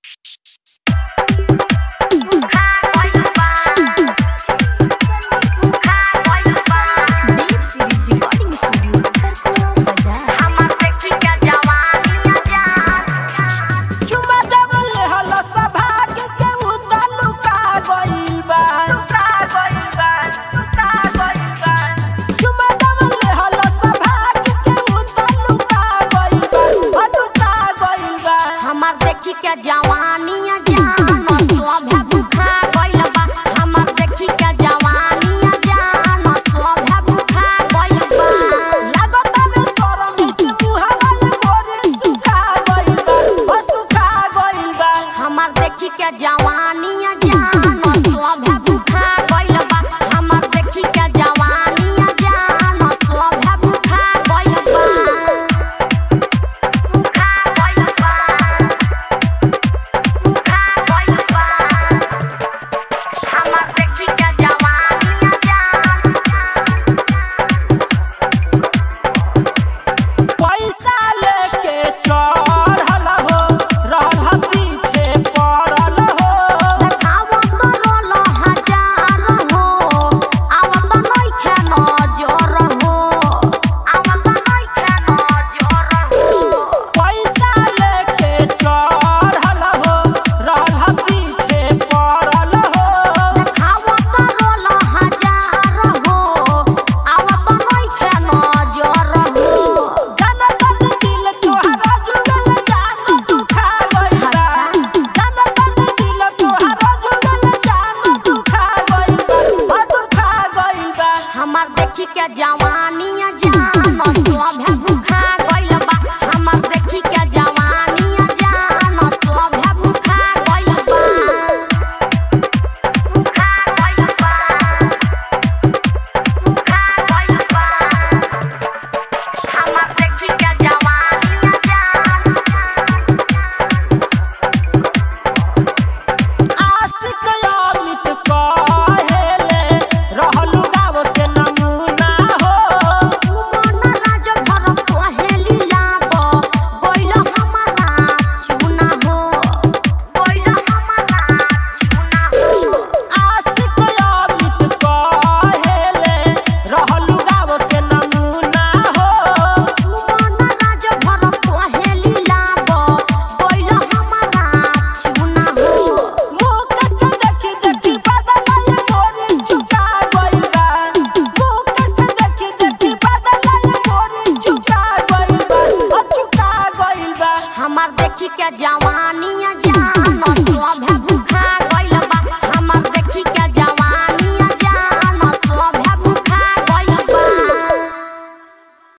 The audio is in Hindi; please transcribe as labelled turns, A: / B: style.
A: シュッシュッ。हमार देखी के जवानिया जान? भूखा गइल बा हमार देखी के जवानिया जान? भूखा गइल बा।
B: लागत में शरम मोरे सुखा गइल बा ओ सुखा गइल बा।
A: हमार देखी के जवानिया जान? भूखा देखी के जवानिया जान? सोभे भूखा गइल बा। हमार देखी के जवानिया जान? सोभे भूखा गइल बा। भूखा गइल बा। भूखा गइल बा। हमार देखी के हमार
B: देखी के
A: जवानी जान तो